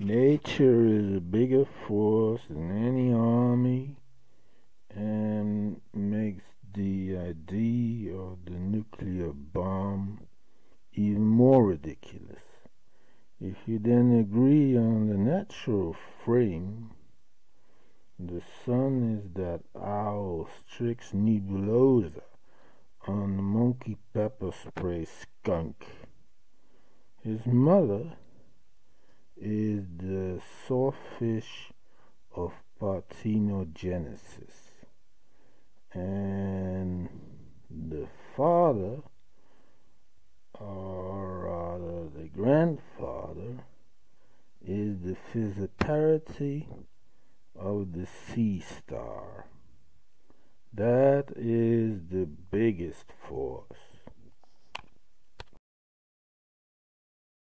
Nature is a bigger force than any army and makes the idea of the nuclear bomb even more ridiculous. If you then agree on the natural frame, the son is that owl Strix nebulosa on the monkey pepper spray skunk. His mother sawfish of parthenogenesis. And the father, or rather the grandfather, is the fissiparity of the sea star. That is the biggest.